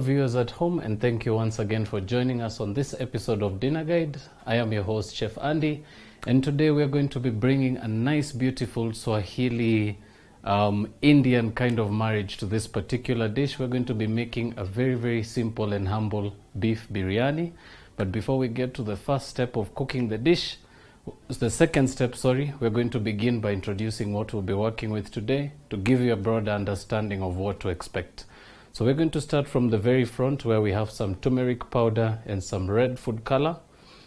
Viewers at home, and thank you once again for joining us on this episode of Dinner Guide. I am your host, Chef Andy, and today we are going to be bringing a nice, beautiful Swahili um, Indian kind of marriage to this particular dish. We're going to be making a very, very simple and humble beef biryani. But before we get to the first step of cooking the dish, the second step, sorry, we're going to begin by introducing what we'll be working with today to give you a broader understanding of what to expect. So we're going to start from the very front where we have some turmeric powder and some red food color.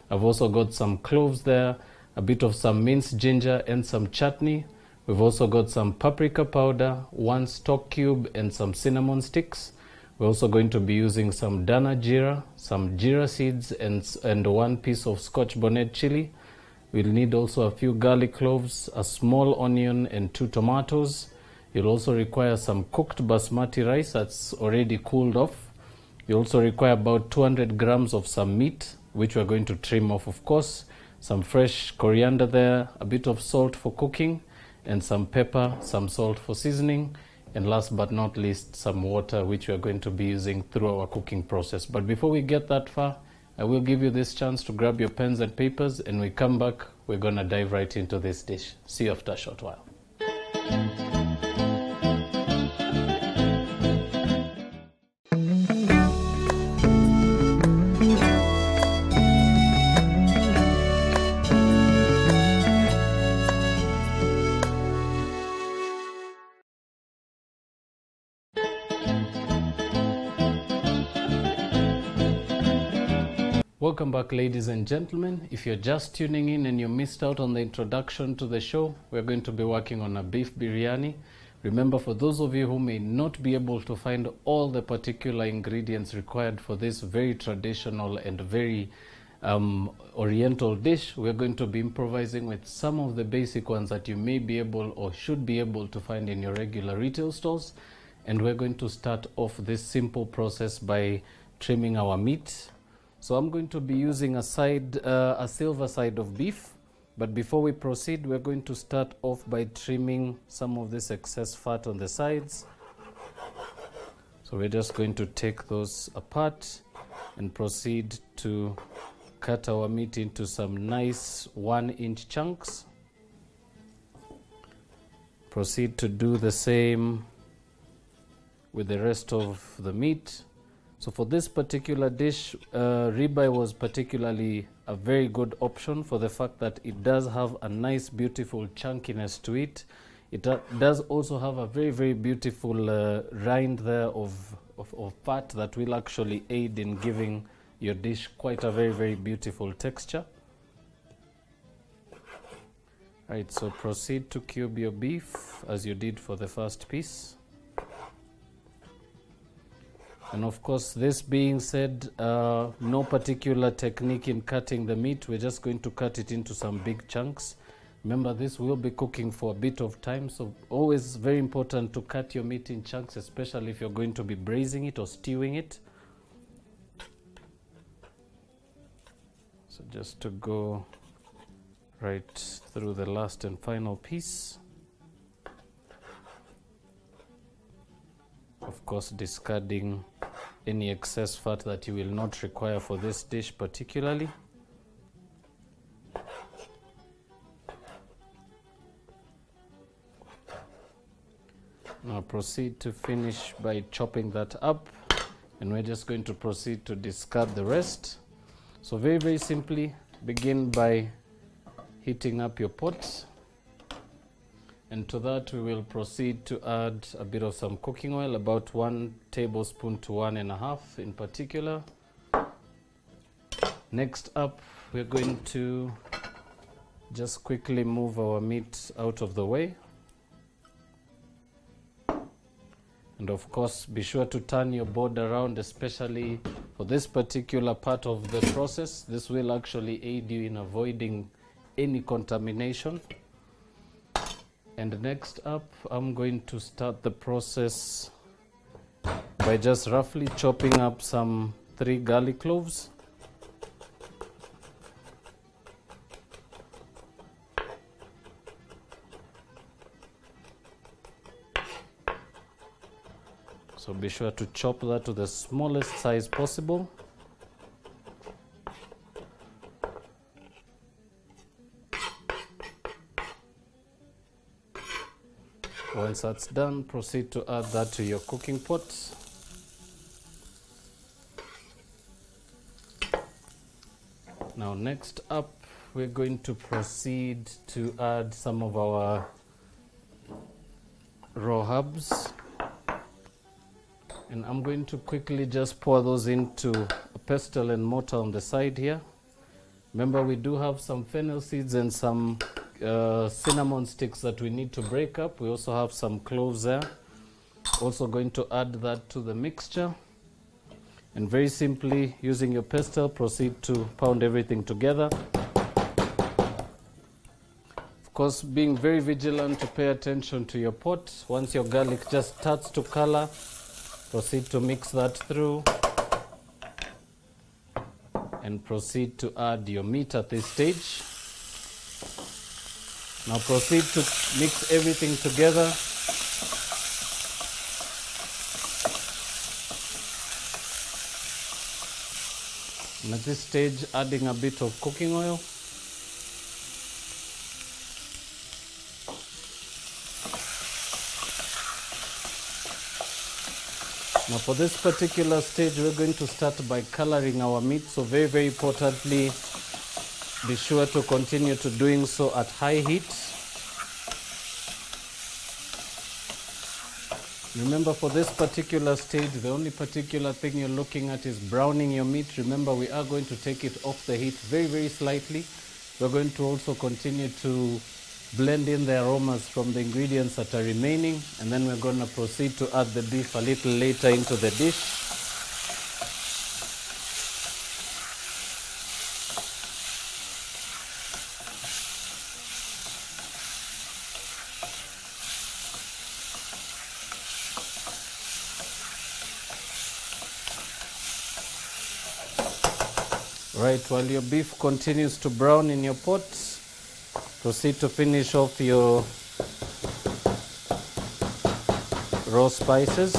I've also got some cloves there, a bit of some minced ginger and some chutney. We've also got some paprika powder, one stock cube and some cinnamon sticks. We're also going to be using some dana jira, some jira seeds and, and one piece of scotch bonnet chili. We'll need also a few garlic cloves, a small onion and two tomatoes. You'll also require some cooked basmati rice that's already cooled off. You also require about 200 grams of some meat, which we're going to trim off, of course, some fresh coriander there, a bit of salt for cooking, and some pepper, some salt for seasoning, and last but not least, some water, which we are going to be using through our cooking process. But before we get that far, I will give you this chance to grab your pens and papers, and we come back, we're going to dive right into this dish. See you after a short while. Welcome back, ladies and gentlemen. If you're just tuning in and you missed out on the introduction to the show, we're going to be working on a beef biryani. Remember, for those of you who may not be able to find all the particular ingredients required for this very traditional and very um, oriental dish, we're going to be improvising with some of the basic ones that you may be able or should be able to find in your regular retail stores. And we're going to start off this simple process by trimming our meat so I'm going to be using a side, uh, a silver side of beef. But before we proceed, we're going to start off by trimming some of this excess fat on the sides. So we're just going to take those apart and proceed to cut our meat into some nice one inch chunks. Proceed to do the same with the rest of the meat. So for this particular dish, uh, ribeye was particularly a very good option for the fact that it does have a nice, beautiful chunkiness to it. It uh, does also have a very, very beautiful uh, rind there of, of, of fat that will actually aid in giving your dish quite a very, very beautiful texture. Right, so proceed to cube your beef as you did for the first piece. And of course, this being said, uh, no particular technique in cutting the meat. We're just going to cut it into some big chunks. Remember, this will be cooking for a bit of time, so always very important to cut your meat in chunks, especially if you're going to be braising it or stewing it. So just to go right through the last and final piece. Of course, discarding any excess fat that you will not require for this dish particularly. Now proceed to finish by chopping that up and we're just going to proceed to discard the rest. So very very simply begin by heating up your pot and to that we will proceed to add a bit of some cooking oil about one tablespoon to one and a half in particular. Next up we're going to just quickly move our meat out of the way. And of course be sure to turn your board around especially for this particular part of the process. This will actually aid you in avoiding any contamination and next up I'm going to start the process by just roughly chopping up some three garlic cloves So be sure to chop that to the smallest size possible. Once that's done, proceed to add that to your cooking pot. Now next up, we're going to proceed to add some of our raw herbs. And I'm going to quickly just pour those into a pestle and mortar on the side here. Remember, we do have some fennel seeds and some uh, cinnamon sticks that we need to break up. We also have some cloves there. Also going to add that to the mixture. And very simply, using your pestle, proceed to pound everything together. Of course, being very vigilant to pay attention to your pot. Once your garlic just starts to color, proceed to mix that through and proceed to add your meat at this stage. Now proceed to mix everything together. And at this stage, adding a bit of cooking oil. Now for this particular stage, we're going to start by coloring our meat. So very, very importantly, be sure to continue to doing so at high heat. Remember for this particular stage, the only particular thing you're looking at is browning your meat. Remember we are going to take it off the heat very, very slightly. We're going to also continue to blend in the aromas from the ingredients that are remaining and then we're going to proceed to add the beef a little later into the dish. Right, while your beef continues to brown in your pot, proceed to finish off your raw spices.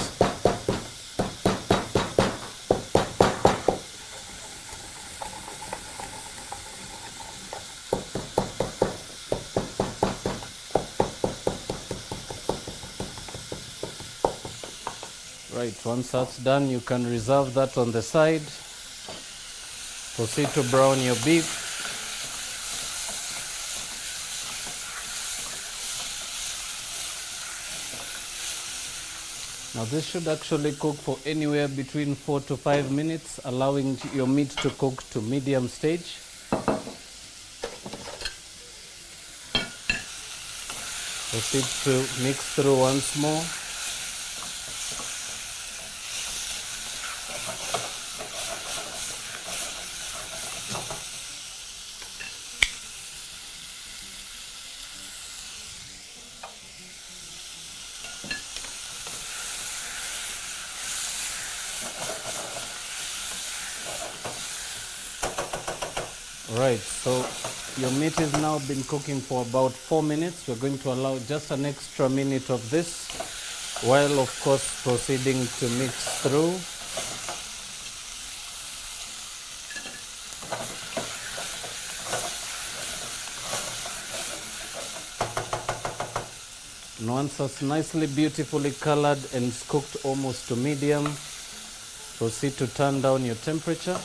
Right, once that's done, you can reserve that on the side. Proceed to brown your beef. Now this should actually cook for anywhere between 4 to 5 minutes, allowing your meat to cook to medium stage. Proceed to mix through once more. Right, so your meat has now been cooking for about four minutes. We're going to allow just an extra minute of this while, of course, proceeding to mix through. Once it's nicely, beautifully colored and cooked almost to medium, proceed to turn down your temperature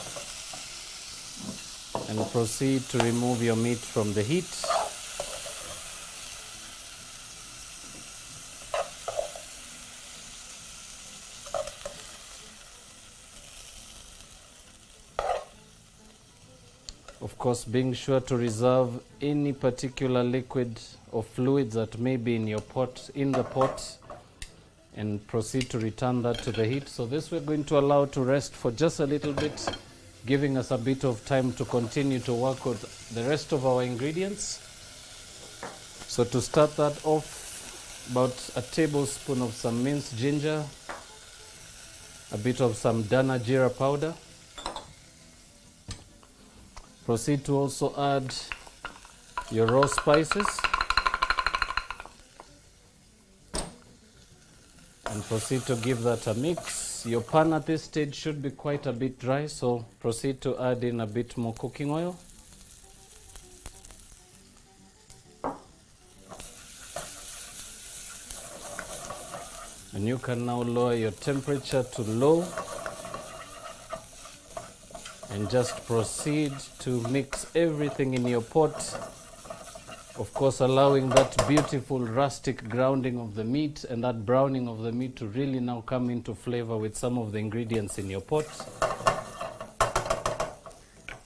and proceed to remove your meat from the heat. Of course, being sure to reserve any particular liquid or fluids that may be in your pot, in the pot, and proceed to return that to the heat. So this we're going to allow to rest for just a little bit giving us a bit of time to continue to work with the rest of our ingredients. So to start that off, about a tablespoon of some minced ginger, a bit of some Dana Jeera powder. Proceed to also add your raw spices. And proceed to give that a mix. Your pan at this stage should be quite a bit dry, so proceed to add in a bit more cooking oil. And you can now lower your temperature to low and just proceed to mix everything in your pot. Of course, allowing that beautiful rustic grounding of the meat and that browning of the meat to really now come into flavor with some of the ingredients in your pot.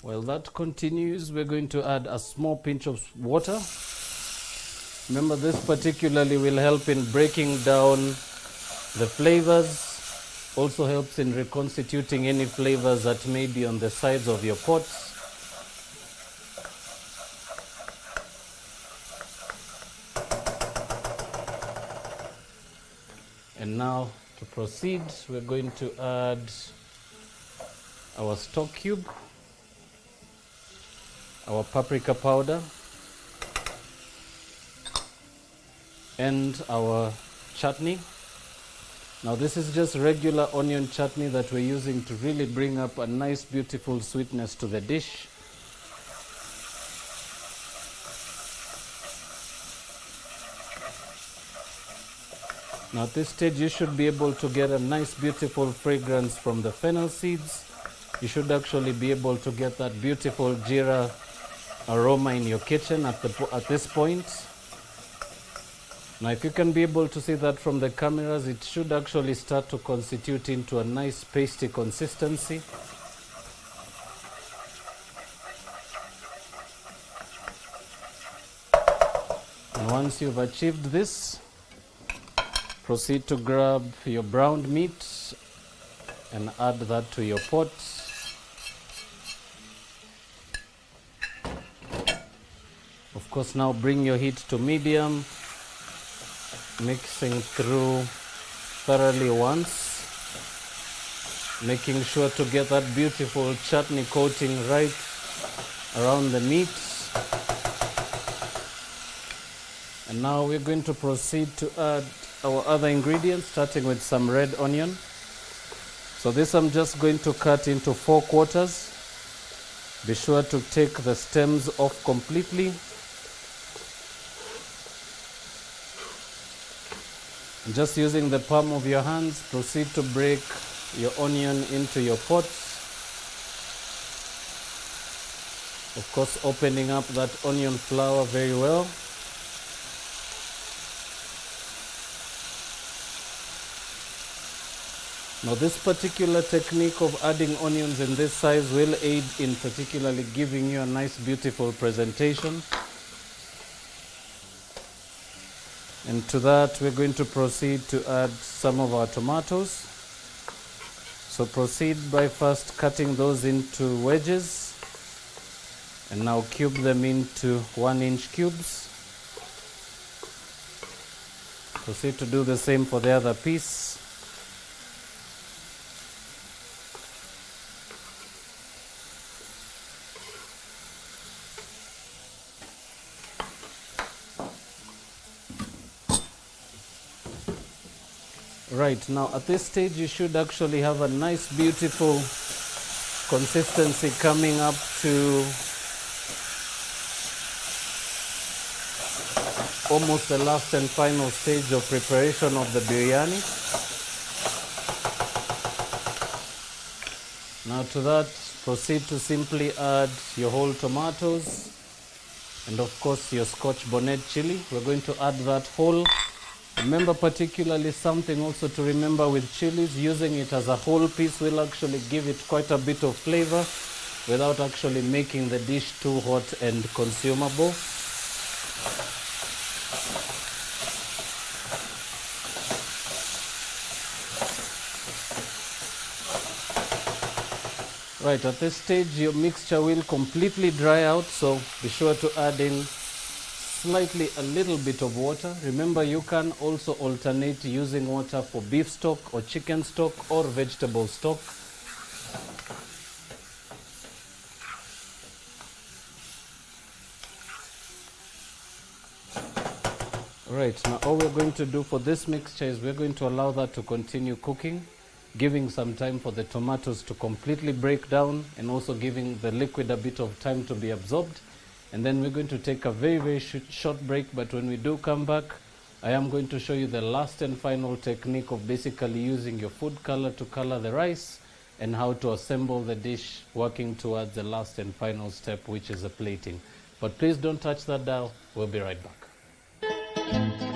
While that continues, we're going to add a small pinch of water. Remember, this particularly will help in breaking down the flavors also helps in reconstituting any flavors that may be on the sides of your pots. And now to proceed, we're going to add our stock cube, our paprika powder, and our chutney. Now this is just regular onion chutney that we're using to really bring up a nice beautiful sweetness to the dish. Now at this stage you should be able to get a nice beautiful fragrance from the fennel seeds. You should actually be able to get that beautiful jeera aroma in your kitchen at, the, at this point. Now if you can be able to see that from the cameras, it should actually start to constitute into a nice pasty consistency. And once you've achieved this, proceed to grab your browned meat and add that to your pot. Of course, now bring your heat to medium mixing through thoroughly once, making sure to get that beautiful chutney coating right around the meat. And now we're going to proceed to add our other ingredients, starting with some red onion. So this I'm just going to cut into four quarters. Be sure to take the stems off completely Just using the palm of your hands, proceed to break your onion into your pot. Of course, opening up that onion flower very well. Now this particular technique of adding onions in this size will aid in particularly giving you a nice beautiful presentation. And to that, we're going to proceed to add some of our tomatoes. So proceed by first cutting those into wedges and now cube them into one inch cubes. Proceed to do the same for the other piece. Right, now at this stage you should actually have a nice beautiful consistency coming up to almost the last and final stage of preparation of the biryani. Now to that, proceed to simply add your whole tomatoes and of course your scotch bonnet chili. We're going to add that whole Remember particularly something also to remember with chilies, using it as a whole piece will actually give it quite a bit of flavor without actually making the dish too hot and consumable. Right, at this stage your mixture will completely dry out, so be sure to add in slightly a little bit of water. Remember, you can also alternate using water for beef stock or chicken stock or vegetable stock. Right, now all we're going to do for this mixture is we're going to allow that to continue cooking, giving some time for the tomatoes to completely break down and also giving the liquid a bit of time to be absorbed. And then we're going to take a very, very sh- short break, but when we do come back, I am going to show you the last and final technique of basically using your food color to color the rice and how to assemble the dish working towards the last and final step, which is the plating. But please don't touch that dial. We'll be right back.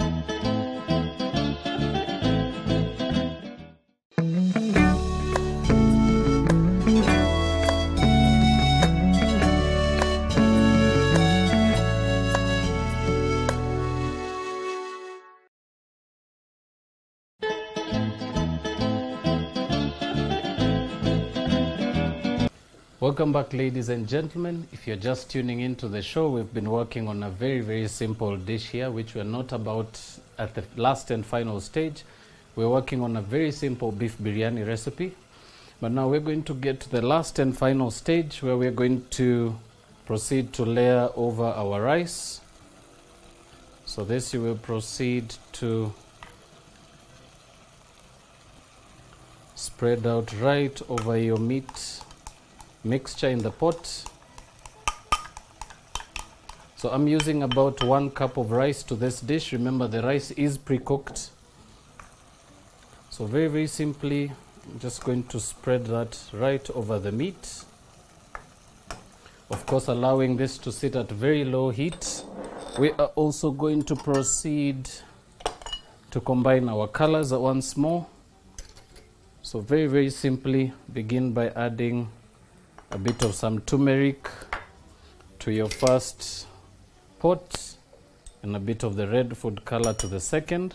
Welcome back, ladies and gentlemen. If you're just tuning into the show, we've been working on a very, very simple dish here, which we're not about at the last and final stage. We're working on a very simple beef biryani recipe. But now we're going to get to the last and final stage where we're going to proceed to layer over our rice. So, this you will proceed to spread out right over your meat mixture in the pot. So I'm using about one cup of rice to this dish. Remember the rice is pre-cooked. So very, very simply, I'm just going to spread that right over the meat. Of course, allowing this to sit at very low heat. We are also going to proceed to combine our colors once more. So very, very simply, begin by adding a bit of some turmeric to your first pot and a bit of the red food color to the second.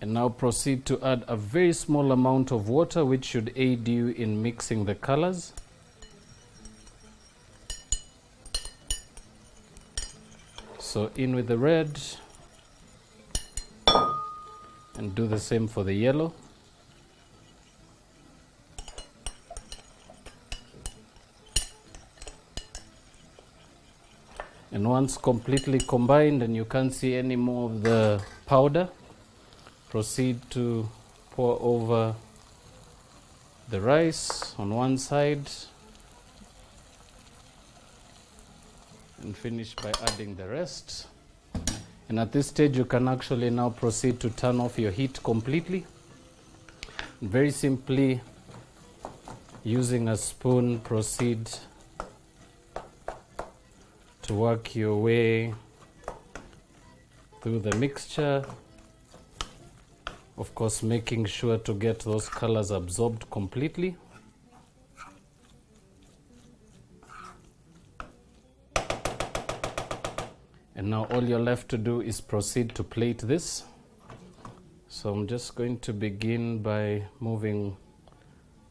And now proceed to add a very small amount of water which should aid you in mixing the colors. So in with the red and do the same for the yellow. And once completely combined and you can't see any more of the powder. Proceed to pour over the rice on one side and finish by adding the rest. And at this stage you can actually now proceed to turn off your heat completely. Very simply using a spoon proceed to work your way through the mixture. Of course, making sure to get those colors absorbed completely. And now all you're left to do is proceed to plate this. So I'm just going to begin by moving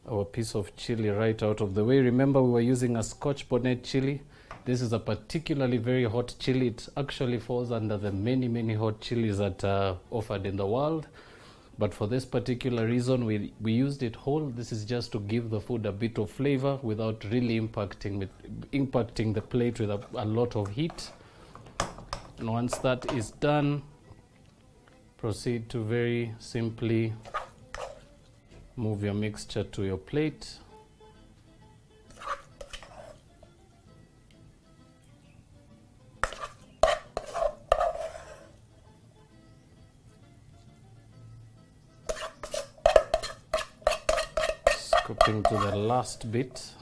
our piece of chili right out of the way. Remember, we were using a scotch bonnet chili. This is a particularly very hot chili. It actually falls under the many, many hot chilies that are offered in the world. But for this particular reason, we, we used it whole. This is just to give the food a bit of flavor without really impacting, with, impacting the plate with a, a lot of heat. And once that is done, proceed to very simply move your mixture to your plate. To the last bit.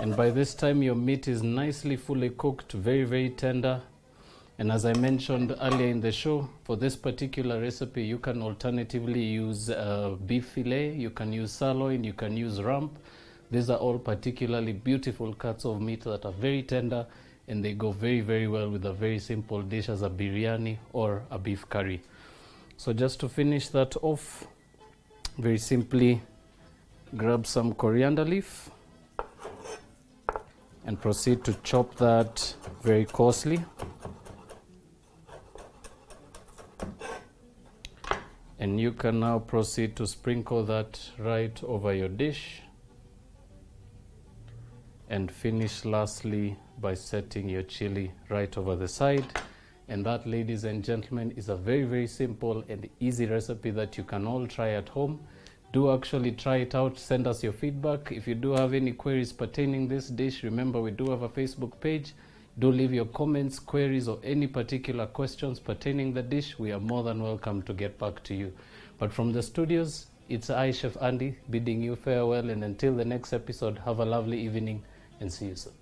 And by this time, your meat is nicely fully cooked, very, very tender. And as I mentioned earlier in the show, for this particular recipe, you can alternatively use uh, beef fillet, you can use sirloin, you can use rump. These are all particularly beautiful cuts of meat that are very tender and they go very, very well with a very simple dish as a biryani or a beef curry. So, just to finish that off, very simply grab some coriander leaf and proceed to chop that very coarsely. And you can now proceed to sprinkle that right over your dish. And finish lastly by setting your chili right over the side. And that, ladies and gentlemen, is a very, very simple and easy recipe that you can all try at home. Do actually try it out. Send us your feedback. If you do have any queries pertaining this dish, remember we do have a Facebook page. Do leave your comments, queries, or any particular questions pertaining the dish. We are more than welcome to get back to you. But from the studios, it's I, Chef Andy, bidding you farewell. And until the next episode, have a lovely evening and see you soon.